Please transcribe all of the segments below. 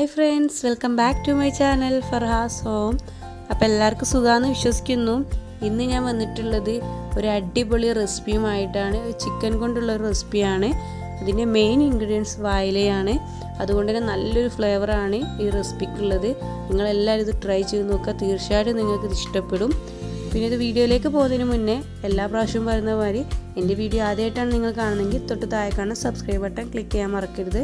Hi friends welcome back to my channel Farhas home അപ്പോൾ എല്ലാവർക്കും സുഖമാണെന്ന് വിശ്വസിക്കുന്നു. ഇന്ന് ഞാൻ വന്നിട്ടുള്ളത് ഒരു അടിപൊളി റെസിപ്പിയുമായിട്ടാണ്. ചിക്കൻ കൊണ്ടുള്ള ഒരു റെസിപ്പിയാണ്. അതിന്റെ മെയിൻ ഇൻഗ്രീഡിയൻസ് വായിലയാണ്. അതുകൊണ്ട് തന്നെ നല്ലൊരു ഫ്ലേവറാണ് ഈ റെസിപ്പിക്കുള്ളത്. നിങ്ങളെല്ലാവരും ഇത് ട്രൈ ചെയ്ത് നോക്കുക. തീർച്ചയായിട്ടും നിങ്ങൾക്ക് ഇത് ഇഷ്ടപ്പെടും. പിന്നെ ഇത് വീഡിയോയിലേക്ക് പോകുന്നതിന് മുന്നേ എല്ലാ പ്രാവശ്യവും പറയുന്ന മാതിരി എന്റെ വീഡിയോ ആദ്യമായിട്ടാണ് നിങ്ങൾ കാണുന്നതെങ്കിൽ തൊട്ട് താഴെ കാണുന്ന സബ്സ്ക്രൈബ് ബട്ടൺ ക്ലിക്ക് ചെയ്യാൻ മറക്കരുത്.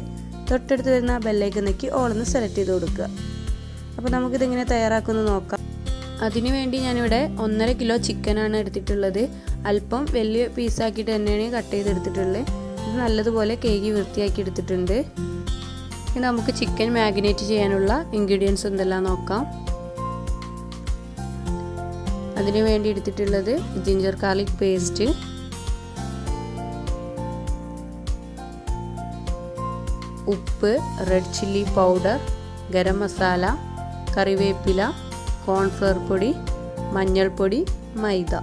തൊട്ടടുത്ത് വരുന്ന ബെല്ലേക്ക് നെക്കി. ഓളൊന്ന് സെലക്ട് ചെയ്ത് കൊടുക്കുക. അപ്പോൾ നമുക്കിതെങ്ങനെ തയ്യാറാക്കുന്നത് നോക്കാം. അതിനുവേണ്ടി ഞാനിവിടെ ഒന്നര കിലോ ചിക്കനാണ് എടുത്തിട്ടുള്ളത്. അല്പം വലിയ പീസാക്കിയിട്ട് തന്നെയാണ് കട്ട് ചെയ്തെടുത്തിട്ടുള്ളത് ഇത് നല്ലതുപോലെ കേക്ക് വൃത്തിയാക്കി എടുത്തിട്ടുണ്ട്. ഇനി നമുക്ക് ചിക്കൻ മാഗ്നേറ്റ് ചെയ്യാനുള്ള ഇൻഗ്രീഡിയൻസ് എന്തെല്ലാം നോക്കാം. അതിനു വേണ്ടി എടുത്തിട്ടുള്ളത് ജിഞ്ചർ ഗാർലിക് പേസ്റ്റ് ഉപ്പ് red chilli powder garam masala കറിവേപ്പില കോൺഫ്ലവർ പൊടി മഞ്ഞൾപ്പൊടി മൈദ.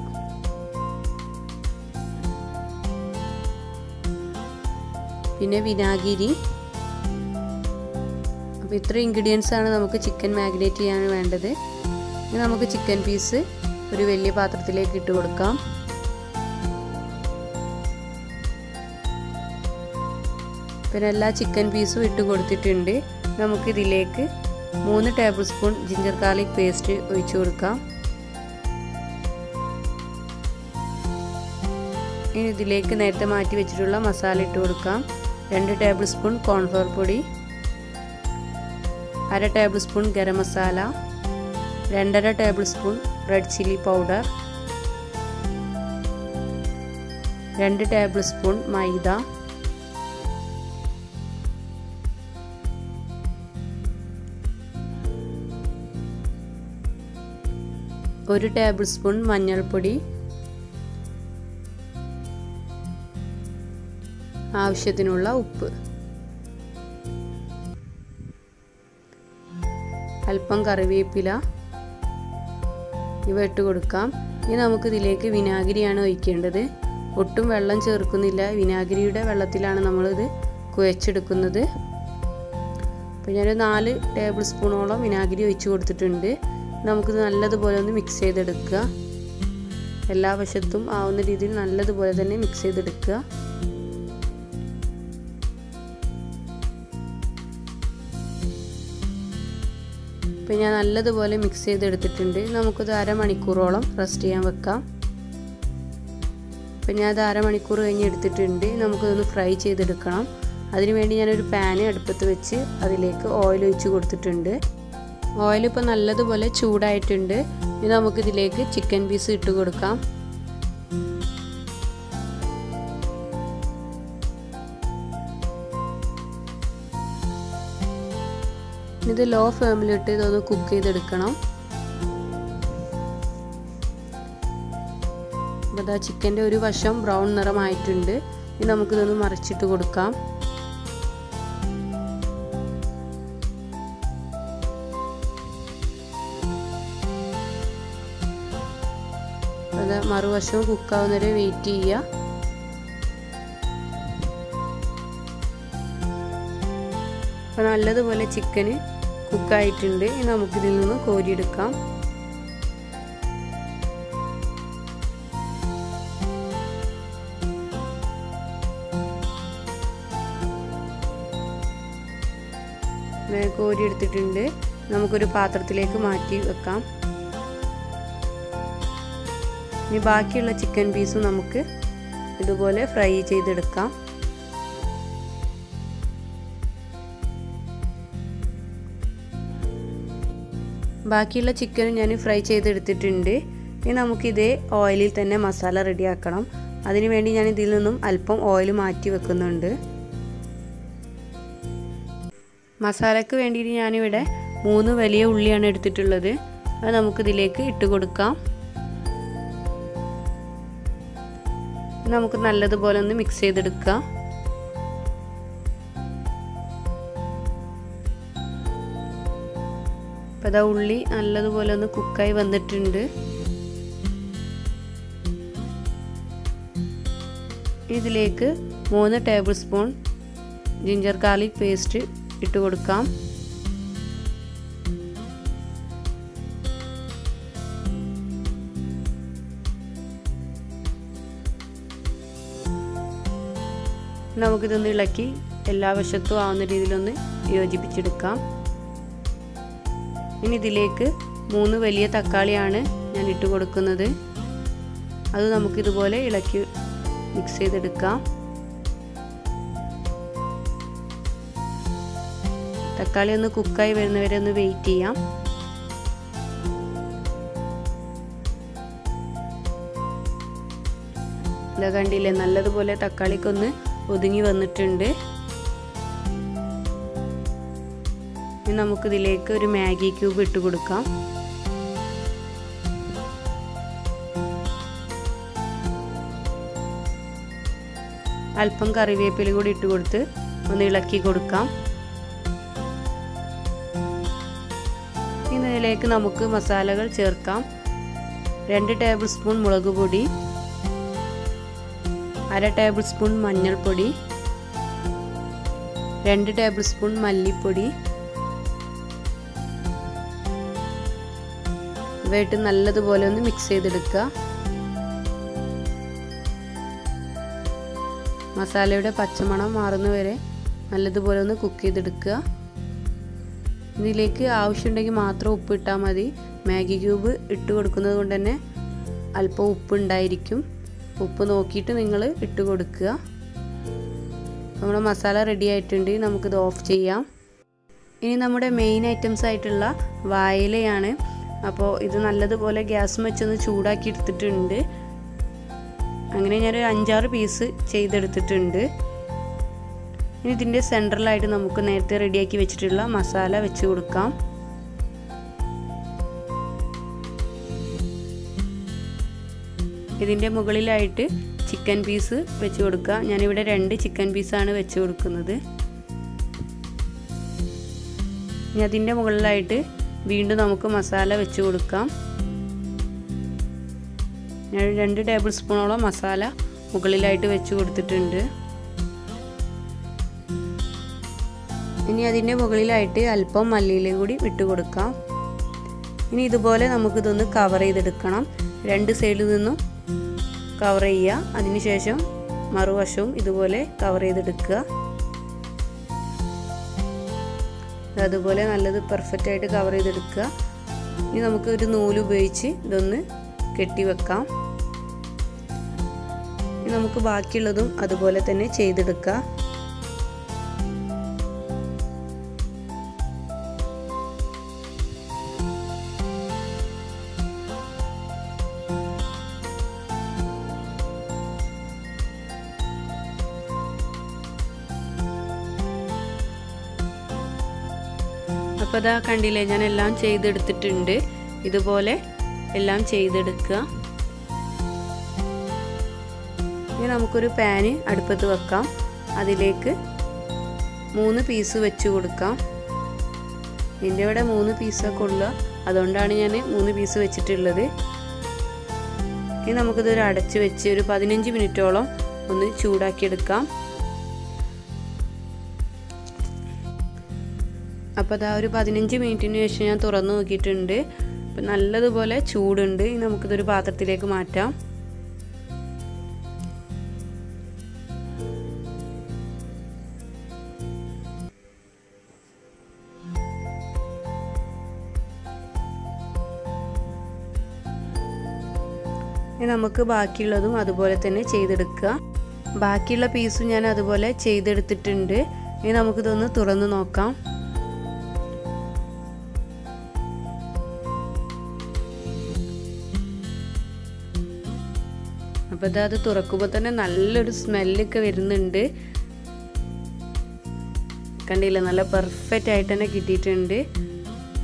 പിന്നെ വിനാഗിരി. അപ്പോൾ ഇത്ര ഇൻഗ്രീഡിയൻസ് ആണ് നമുക്ക് ചിക്കൻ മാഗ്നേറ്റ് ചെയ്യാൻ വേണ്ടത്. ഇനി നമുക്ക് ചിക്കൻ പീസ് ഒരു വലിയ പാത്രത്തിലേക്ക് ഇട്ട് കൊടുക്കാം. പിന്നെ എല്ലാ ചിക്കൻ പീസും ഇട്ട് കൊടുത്തിട്ടുണ്ട്. നമുക്കിതിലേക്ക് മൂന്ന് tablespoon ginger garlic paste ഒഴിച്ചു കൊടുക്കാം. ഇനി ഇതിലേക്ക് നേരത്തെ മാറ്റി വെച്ചിട്ടുള്ള മസാല ഇട്ട് കൊടുക്കാം. രണ്ട് ടേബിൾ സ്പൂൺ കോൺഫ്ലവർ പൊടി അര ടേബിൾ സ്പൂൺ ഗരം മസാല രണ്ടര tablespoon red chilli powder രണ്ട് ടേബിൾ സ്പൂൺ മൈദ ഒരു ടേബിൾ സ്പൂൺ മഞ്ഞൾപ്പൊടി. ആവശ്യത്തിനുള്ള ഉപ്പ്. അല്പം കറിവേപ്പില. ഇവ ഇട്ട് കൊടുക്കാം. ഇനി നമുക്ക് ഇതിലേക്ക് വിനാഗിരിയാണ് ഒഴിക്കേണ്ടത്. ഒട്ടും വെള്ളം ചേർക്കുന്നില്ല. വിനാഗിരിയുടെ വെള്ളത്തിലാണ് നമ്മളിത് കുഴച്ചെടുക്കുന്നത്. അപ്പോൾ ഞാനൊരു നാല് ടേബിൾ സ്പൂണോളം വിനാഗിരി ഒഴിച്ച് കൊടുത്തിട്ടുണ്ട്. നമുക്കിത് നല്ലതുപോലെ ഒന്ന് മിക്സ് ചെയ്തെടുക്കുക. എല്ലാ വശത്തും ആവുന്ന രീതിയിൽ നല്ലതുപോലെ തന്നെ മിക്സ് ചെയ്തെടുക്കുക. ഇപ്പം ഞാൻ നല്ലതുപോലെ മിക്സ് ചെയ്തെടുത്തിട്ടുണ്ട്. നമുക്കിത് അരമണിക്കൂറോളം റെസ്റ്റ് ചെയ്യാൻ വെക്കാം. ഇപ്പം ഞാൻ അരമണിക്കൂർ കഴിഞ്ഞ് എടുത്തിട്ടുണ്ട്. നമുക്കിതൊന്ന് ഫ്രൈ ചെയ്തെടുക്കണം. അതിനുവേണ്ടി ഞാനൊരു പാന് അടുപ്പത്ത് വെച്ച് അതിലേക്ക് ഓയിൽ ഒഴിച്ച് കൊടുത്തിട്ടുണ്ട്. ഓയിൽ ഇപ്പോൾ നല്ലതുപോലെ ചൂടായിട്ടുണ്ട്. ഇനി നമുക്കിതിലേക്ക് ചിക്കൻ പീസ് ഇട്ട് കൊടുക്കാം. ഇത് ലോ ഫ്ലെയിമിലിട്ട് ഇതൊന്ന് കുക്ക് ചെയ്തെടുക്കണം. അപ്പോൾ അതാ ചിക്കന്റെ ഒരു വശം ബ്രൗൺ നിറമായിട്ടുണ്ട്. ഇനി നമുക്കിതൊന്ന് മറിച്ചിട്ട് കൊടുക്കാം. അത് മറുവശവും കുക്കാവുന്നവരെ വെയിറ്റ് ചെയ്യുക. അപ്പോൾ നല്ലതുപോലെ ചിക്കന് കുക്കായിട്ടുണ്ട് ഇനി നമുക്കിതിൽ നിന്ന് കോരിയെടുക്കാം. കോരിയെടുത്തിട്ടുണ്ട്. നമുക്കൊരു പാത്രത്തിലേക്ക് മാറ്റി വെക്കാം. ഇനി ബാക്കിയുള്ള ചിക്കൻ പീസും നമുക്ക് ഇതുപോലെ ഫ്രൈ ചെയ്തെടുക്കാം. ബാക്കിയുള്ള ചിക്കനും ഞാൻ ഫ്രൈ ചെയ്തെടുത്തിട്ടുണ്ട്. ഇനി നമുക്കിതേ ഓയിലിൽ തന്നെ മസാല റെഡിയാക്കണം അതിനുവേണ്ടി ഞാൻ ഇതിൽ നിന്നും അല്പം ഓയിൽ മാറ്റി വെക്കുന്നുണ്ട്. മസാലയ്ക്ക് വേണ്ടിയിട്ട് ഞാനിവിടെ മൂന്ന് വലിയ ഉള്ളിയാണ് എടുത്തിട്ടുള്ളത്. അത് നമുക്കിതിലേക്ക് ഇട്ട് കൊടുക്കാം. നമുക്ക് നല്ലതുപോലെ ഒന്ന് മിക്സ് ചെയ്തെടുക്കാം. അപ്പോൾ അതാ ഉള്ളി നല്ലതുപോലെ ഒന്ന് കുക്കായി വന്നിട്ടുണ്ട്. ഇതിലേക്ക് മൂന്ന് tablespoon ginger garlic paste ഇട്ട് കൊടുക്കാം. നമുക്കിതൊന്ന് ഇളക്കി എല്ലാ വശത്തും ആവുന്ന രീതിയിലൊന്ന് യോജിപ്പിച്ചെടുക്കാം. ഇനി ഇതിലേക്ക് മൂന്ന് വലിയ തക്കാളിയാണ് ഞാൻ ഇട്ട് കൊടുക്കുന്നത്. അത് നമുക്കിതുപോലെ ഇളക്കി മിക്സ് ചെയ്തെടുക്കാം. തക്കാളി ഒന്ന് കുക്കായി വരുന്നവരെ ഒന്ന് വെയിറ്റ് ചെയ്യാം. ഇതാ കണ്ടില്ലേ നല്ലതുപോലെ തക്കാളിക്കൊന്ന് ഒതുങ്ങി വന്നിട്ടുണ്ട്. ഇനി നമുക്കിതിലേക്ക് ഒരു മാഗി ക്യൂബ് ഇട്ട് കൊടുക്കാം. അല്പം കറിവേപ്പില കൂടി ഇട്ട് കൊടുത്ത് ഒന്ന് ഇളക്കി കൊടുക്കാം. ഇതിലേക്ക് നമുക്ക് മസാലകൾ ചേർക്കാം. രണ്ട് ടേബിൾ സ്പൂൺ മുളക് പൊടി. അര ടേബിൾ സ്പൂൺ മഞ്ഞൾപ്പൊടി രണ്ട് ടേബിൾ സ്പൂൺ മല്ലിപ്പൊടി ഇവയിട്ട് നല്ലതുപോലെ ഒന്ന് മിക്സ് ചെയ്തെടുക്കുക. മസാലയുടെ പച്ചമണം മാറുന്നവരെ നല്ലതുപോലെ ഒന്ന് കുക്ക് ചെയ്തെടുക്കുക. ഇതിലേക്ക് ആവശ്യമുണ്ടെങ്കിൽ മാത്രം ഉപ്പ് ഇട്ടാൽ മതി. മാഗി ക്യൂബ് ഇട്ട് കൊടുക്കുന്നത് കൊണ്ട് തന്നെ അല്പം ഉപ്പ് ഉണ്ടായിരിക്കും. ഉപ്പ് നോക്കിയിട്ട് നിങ്ങൾ ഇട്ട് കൊടുക്കുക. നമ്മുടെ മസാല റെഡി ആയിട്ടുണ്ട്. നമുക്കിത് ഓഫ് ചെയ്യാം. ഇനി നമ്മുടെ മെയിൻ ഐറ്റംസ് ആയിട്ടുള്ള വായിലയാണ്. അപ്പോൾ ഇത് നല്ലതുപോലെ ഗ്യാസ് വെച്ചൊന്ന് ചൂടാക്കി എടുത്തിട്ടുണ്ട്. അങ്ങനെ ഞാനൊരു അഞ്ചാറ് പീസ് ചെയ്തെടുത്തിട്ടുണ്ട്. ഇനി ഇതിന്റെ സെൻട്രലായിട്ട് നമുക്ക് നേരത്തെ റെഡിയാക്കി വെച്ചിട്ടുള്ള മസാല വെച്ച് കൊടുക്കാം. ഇതിന്റെ മുകളിലായിട്ട് ചിക്കൻ പീസ് വെച്ച് കൊടുക്കുക. ഞാനിവിടെ രണ്ട് ചിക്കൻ പീസാണ് വെച്ച് കൊടുക്കുന്നത്. ഇനി അതിന്റെ മുകളിലായിട്ട് വീണ്ടും നമുക്ക് മസാല വെച്ച് കൊടുക്കാം. ഞാൻ രണ്ട് ടേബിൾ സ്പൂണോളം മസാല മുകളിലായിട്ട് വെച്ച് കൊടുത്തിട്ടുണ്ട്. ഇനി അതിന്റെ മുകളിലായിട്ട് അല്പം മല്ലിയിലും കൂടി വിട്ട് കൊടുക്കാം. ഇനി ഇതുപോലെ നമുക്കിതൊന്ന് കവർ ചെയ്തെടുക്കണം. രണ്ട് സൈഡിൽ നിന്നും കവർ ചെയ്യുക. അതിനുശേഷം മറുവശവും ഇതുപോലെ കവർ ചെയ്തെടുക്കുക. അതുപോലെ നല്ലത് പെർഫെക്റ്റ് ആയിട്ട് കവർ ചെയ്തെടുക്കുക. ഇനി നമുക്ക് ഒരു നൂൽ ഉപയോഗിച്ച് ഇതൊന്ന് കെട്ടിവെക്കാം ഇനി നമുക്ക് ബാക്കിയുള്ളതും അതുപോലെ തന്നെ ചെയ്തെടുക്കാം. അതാ കണ്ടില്ലേ ഞാൻ എല്ലാം ചെയ്തെടുത്തിട്ടുണ്ട്. ഇതുപോലെ എല്ലാം ചെയ്തെടുക്കുക. ഇനി നമുക്കൊരു പാന് അടുപ്പത്ത് വെക്കാം. അതിലേക്ക് മൂന്ന് പീസ് വെച്ച് കൊടുക്കാം. എന്റെ ഇവിടെ മൂന്ന് പീസൊക്കെ ഉള്ള. അതുകൊണ്ടാണ് ഞാൻ മൂന്ന് പീസ് വെച്ചിട്ടുള്ളത്. ഇനി നമുക്കിതൊരു അടച്ച് വെച്ച് ഒരു പതിനഞ്ച് മിനിറ്റോളം ഒന്ന് ചൂടാക്കിയെടുക്കാം. അപ്പോൾ അതാ ഒരു പതിനഞ്ച് മിനിറ്റിന് ശേഷം ഞാൻ തുറന്നു നോക്കിയിട്ടുണ്ട്. അപ്പം നല്ലതുപോലെ ചൂടുണ്ട്. ഇനി നമുക്കിതൊരു പാത്രത്തിലേക്ക് മാറ്റാം. നമുക്ക് ബാക്കിയുള്ളതും അതുപോലെ തന്നെ ചെയ്തെടുക്കുക. ബാക്കിയുള്ള പീസും ഞാൻ അതുപോലെ ചെയ്തെടുത്തിട്ടുണ്ട്. ഇനി നമുക്കിതൊന്ന് തുറന്ന് നോക്കാം. അപ്പോൾ അത് തുറക്കുമ്പോൾ തന്നെ നല്ലൊരു സ്മെല്ലൊക്കെ വരുന്നുണ്ട്. കണ്ടില്ല? നല്ല പെർഫെക്റ്റ് ആയിട്ട് തന്നെ കിട്ടിയിട്ടുണ്ട്.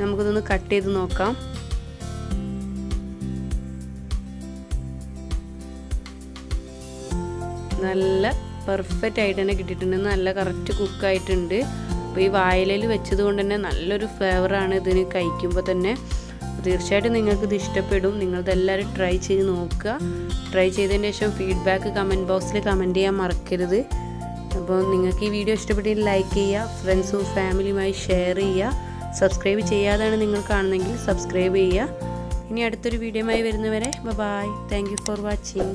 നമുക്കിതൊന്ന് കട്ട് ചെയ്ത് നോക്കാം. നല്ല പെർഫെക്റ്റ് ആയിട്ട് തന്നെ കിട്ടിയിട്ടുണ്ട്. നല്ല കറക്റ്റ് കുക്കായിട്ടുണ്ട് അപ്പോൾ ഈ വായിലയിൽ വെച്ചത് കൊണ്ട് തന്നെ നല്ലൊരു ഫ്ലേവറാണ് ഇതിന് കഴിക്കുമ്പോൾ തന്നെ. തീർച്ചയായിട്ടും നിങ്ങൾക്ക് ഇത് ഇഷ്ടപ്പെടും നിങ്ങളിതെല്ലാവരും ട്രൈ ചെയ്ത് നോക്കുക. ട്രൈ ചെയ്തതിന് ശേഷം ഫീഡ്ബാക്ക് കമന്റ് ബോക്സിൽ കമന്റ് ചെയ്യാൻ മറക്കരുത്. അപ്പോൾ നിങ്ങൾക്ക് ഈ വീഡിയോ ഇഷ്ടപ്പെട്ടെങ്കിൽ ലൈക്ക് ചെയ്യുക ഫ്രണ്ട്സും ഫാമിലിയുമായി ഷെയർ ചെയ്യുക. സബ്സ്ക്രൈബ് ചെയ്യാതാണ് നിങ്ങൾ കാണുന്നെങ്കിൽ സബ്സ്ക്രൈബ് ചെയ്യുക. ഇനി അടുത്തൊരു വീഡിയോയുമായി വരുന്നവരെ bye thank you for watching